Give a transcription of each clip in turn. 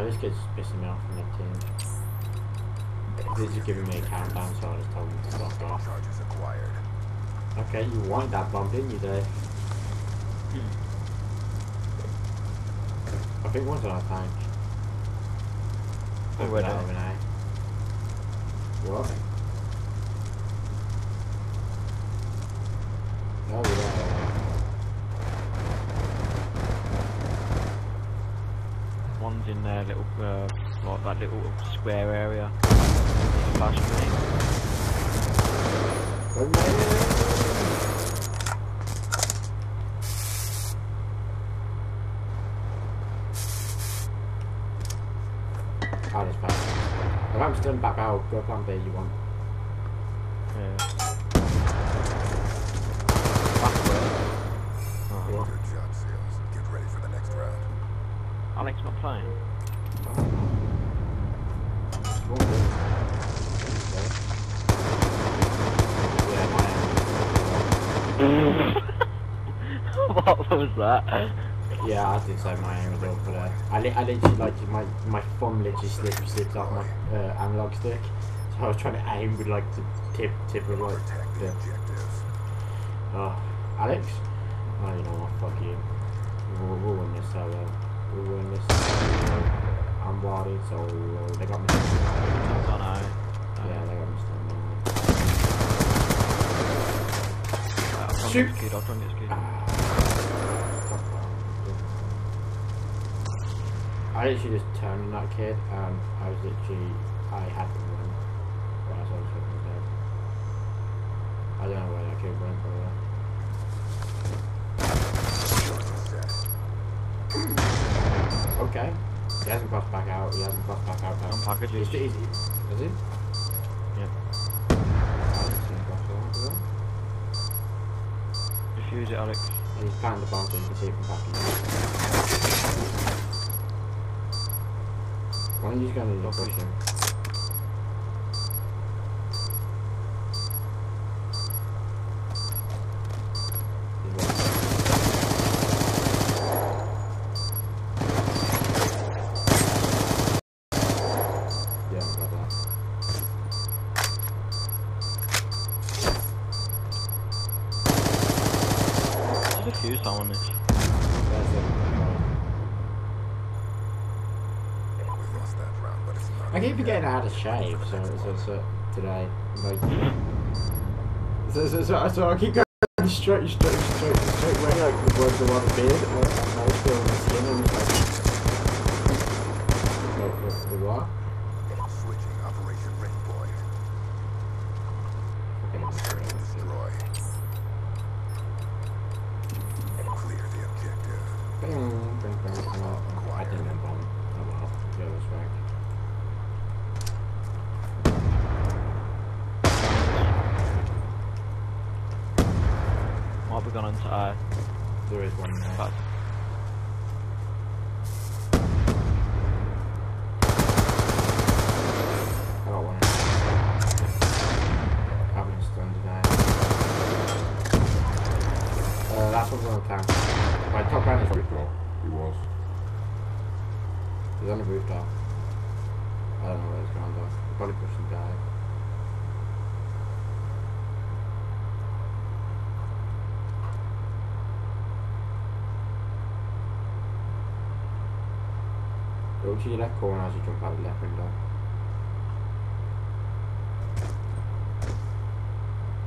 No, this kid's pissing me off from the team. This is giving me a countdown, so I just told him to fuck off. Charges acquired. Okay, you wanted that bomb, didn't you, Dave? I think one's on our tank. Oh, where Open now? even, eh? What? Oh, yeah. One's in their little, uh, like that little square area. Flash grenade. I'll just back. If I'm still back out, go plan B you want. Yeah. Oh, Good job, SEALs. Get ready for the next round. Alex not playing. What was that? Yeah, I did say my aim was for that. I, li- I literally like my my thumb literally slipped slipped off my uh, analog stick, so I was trying to aim with like the tip tip of like the objectives. oh Alex. Oh, you know what? Fuck you. We'll, we'll win this solo. We'll win this. I'm worried, so uh, they got me. I don't know. Yeah, they got me stunned. I'll Shoot. get kid, I'll try and get this kid. I literally just turned on that kid and I was literally, I had to run. But I was fucking dead. I don't know where that kid went, but uh, Set. okay. He hasn't crossed back out, he hasn't crossed back out now. Some packages. He's, he's, is he? Yeah. Defuse it, Alex. And he's the bomb so you can see it from back. Why don't you just go and look push him? It's not. I keep getting out of shape, so, so, so today, like, so, so, so, so I keep going straight, straight, straight, straight away, like, the words of the beard, was feeling my skin, and like, like, the what? Might be gone into uh, There is one there. back. I got one. I've been stunned today. Uh, last one's on the tank. My top man is rooftop. He was. He's on the rooftop. I don't know where he's gone though. He probably pushed some guy. Go to your left corner as you jump out the left window.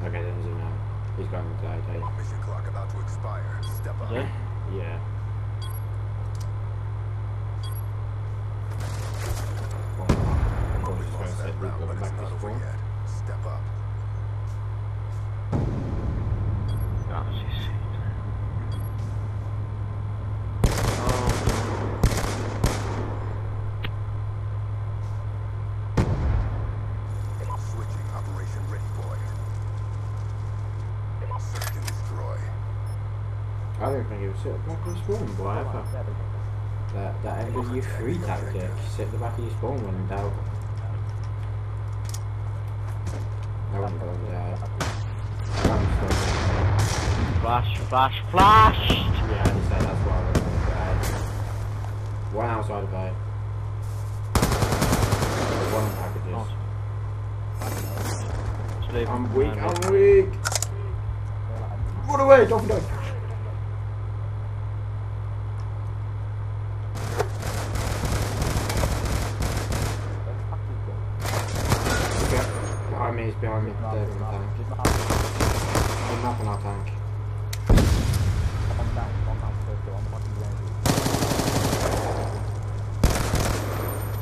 Okay, there's him now. He's going to die, okay? Mission clock about to expire. Step up. It? Yeah. Well, probably going to lost say that we're round, but it's back not to over yet. Step up. Ah, she's- Switching Operation Rainboy. Search and destroy. He would sit at the back of the spawn, boy. I thought that, that MW3 tactic, sit at the back of your spawn when in doubt. I wouldn't go there. Flash, flash, flash! Yeah, I said that's what I would do. One outside of. Nice. Just leave I'm weak, I'm weak. Run away, don't die. Okay. Behind me, he's. There's in the tank. There's nothing in our tank.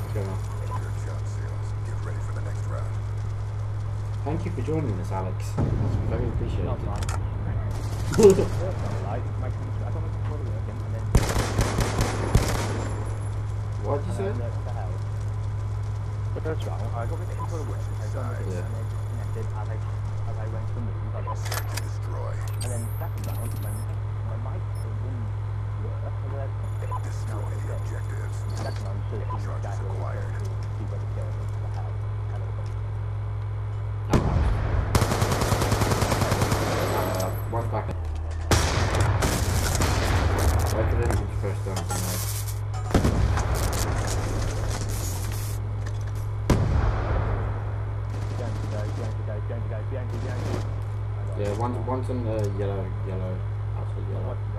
Let's go now. Good job, SEALs. Get ready for the next round. Thank you for joining us, Alex. It's very appreciated. what did you say? First round, I got the control Yeah. Connected as I as I went to move. I guess. Destroy. And then second round, my my mic didn't work. And then Destroy the objectives. second round, so the Charges acquired. to see where the kill I got one's, one's in the yellow, yellow, absolute yellow. got you,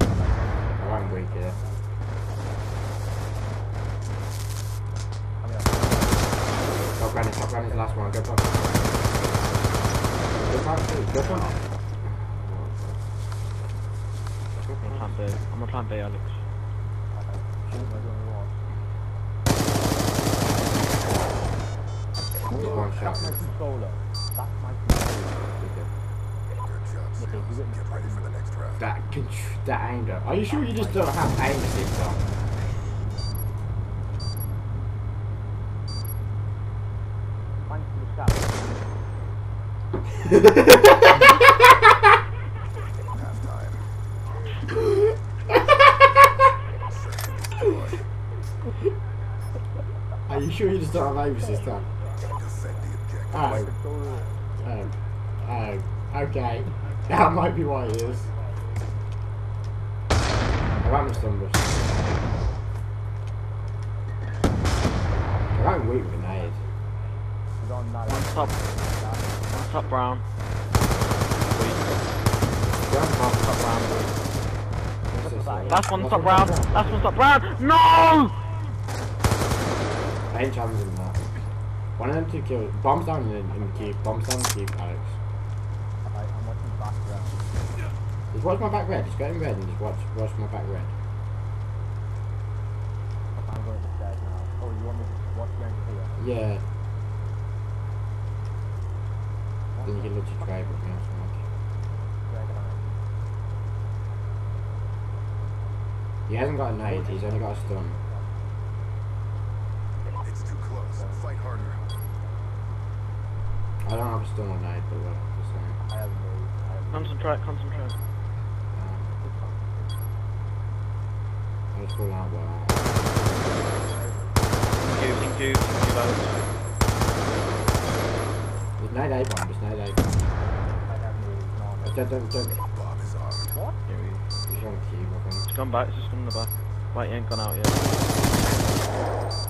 behind. I'm weak here. Coming up. Top granny, top granny's the last one, go top. Go top, too, go top. I'm on plan B. I'm on plan B, Alex. Shoot, I don't know what. Just one shot. Okay, SEALs. get- ready for the next round. That, that anger. Are you sure you just don't have aim assist on? Thanks for the shout. Halftime. Search. Are you sure you just don't have aim assist on? Defend the objective. Oh, oh, oh, okay. That might be what it is. I ran the stumbers. I ran weak grenade. He's. One top. One top brown. Ground pop. Brown. that? Last one top brown. Last one top brown. No! I ain't challenging that. One of them two kills. Bombs down in, in the cube. Bombs down in the cube, Alex. Just watch my back red. Just go in red and just watch watch my back red. I'm going to the stairs now. Oh, you want me to watch behind you here? Yeah. Then you can literally trade with me or something. Drag it on. He hasn't got a nade, he's only got a stun. It's too close. Fight harder. I don't have a stun or nade, but what just saying. I have no. I have no. Concentrate, concentrate. I just fall out well. Cubes in cubes. Cube out. There's nade A bomb, there's nade A bomb. I no. No. Don't, don't, don't. Bomb is armed. What? Here we go. He's on cube, I think. It's gone back, it's just gone in the back. Wait, he ain't gone out yet.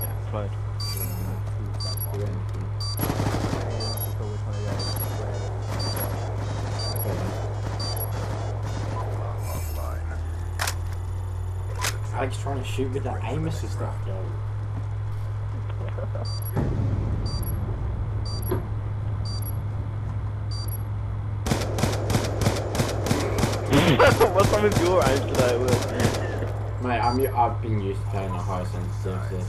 Yeah, flowed. He Alex trying to shoot with that aim assist stuff, yo. What's wrong with your aim today, Will? Mate, I'm, u- I've been used to playing a high sensitivity.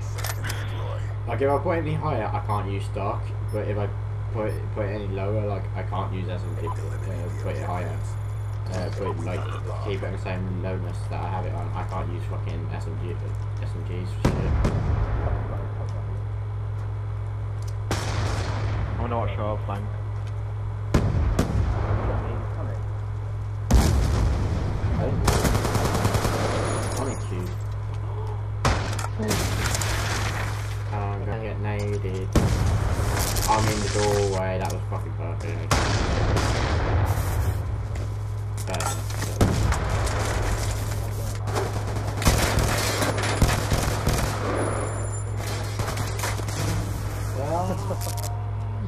Search and destroy. Like if I put any higher, I can't use stock. But if I put put it any lower, like I can't use SMG. Uh, put it higher. Uh, but like keep it the same lowness that I have it on. I can't use fucking SMG SMGs for shit. I wanna watch our flank. I don't know. I'm a cube. I'm gonna get naded. I'm in the doorway. That was fucking perfect. Fair enough.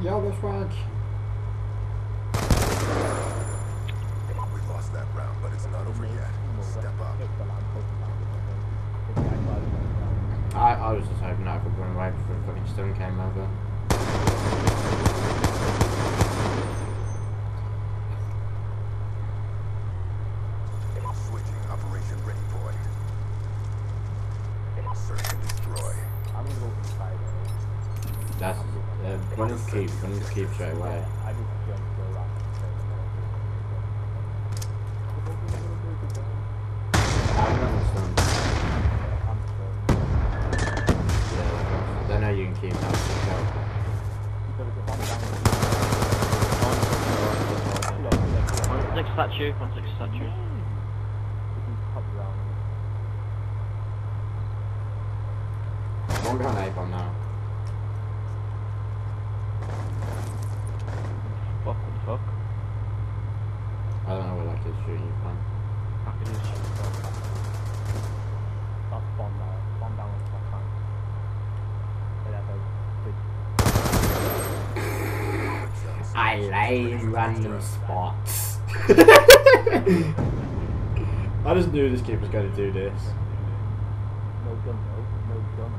Yellow swag. We lost that round, but it's not over yet. Step up. Hit the lamppost and down the thing. This guy drives me down. I, I was just hoping I could run away before the fucking stone came over. Switching Operation Ready Point. Search and destroy. I'm gonna go inside there. That's uh, run into keep, run into keep straight away. Go. Because if I'm One six statue, one six statue. if you pop around, One gun ape on now. Fuck, what the fuck? I don't know where that kid's shooting you from. Packages. that's spawn now. Spawn down on top tank. Yeah, that's a big I like random spots. I just knew this kid was going to do this. no gun though. No gun.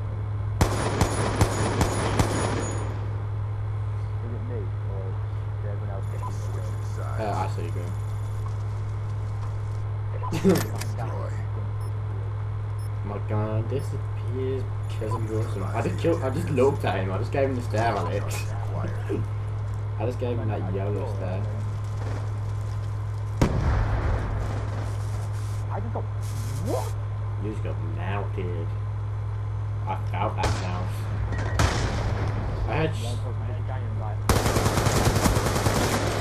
Is it me or is everyone else getting Switching the sides. Uh, I see you go. Destroy. My gun disappears because I'm awesome. I just killed, I just looked at him. I just gave him the stare, Alex. Acquired. I just gave him that yellow stare. I just got what? You just got melted. I felt that now. I had sh- One person with a guy in right.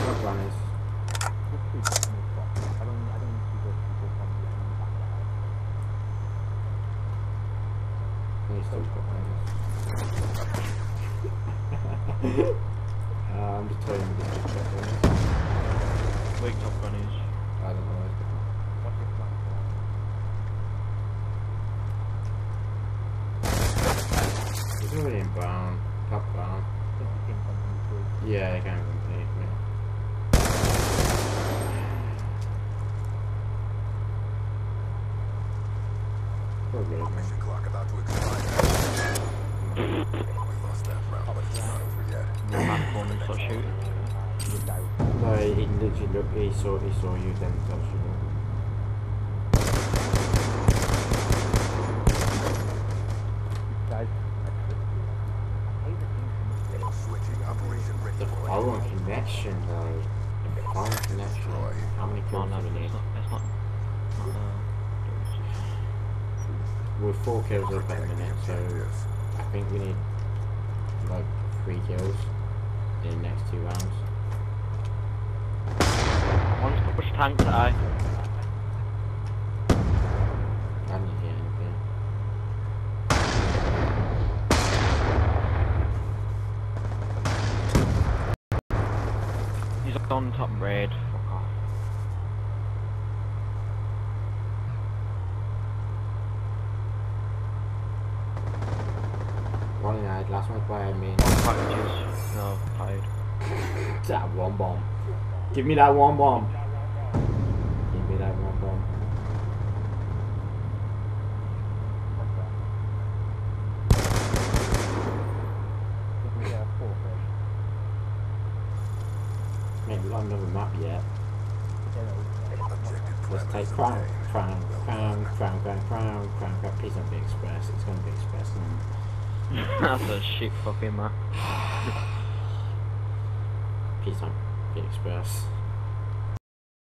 what runners. Just two people in this spot. I don't. I don't need to go people from the enemy back of the house. You still got runners. uh, I'm just telling you this is check runners. Wake top bunnies. I don't know. What's this man for? He's already in brown. Top brown. I think he came from the tree. Yeah, he came from beneath me. Poor Roman. Mission clock about to expire. We lost that round, but it's not over yet. The man corner and start shooting. This guy No, he he literally looked, he saw, he saw you, then touched you. guys. I hate the thing from this place. Switching Operation Ready The Point. connection, though. The following connection. How many kills on, do no, we it's need? not, it's not, not, uh, We're four kills up at the minute, so. I think we need like three kills in the next two rounds. One's to push tank to I. I didn't hear anything. He's on top red. Fuck off. One in eight, last one by me. Packages. No, hide. That one bomb. Give me that one bomb. Give me that one bomb. If we get a four fish, Mate, we've got another map yet. then it'll Objective Let's take premise crown, crown, crown, crown, crown, crown, crown, crown. Please don't be express. It's gonna be express. And That's a shit fucking map. please don't be express.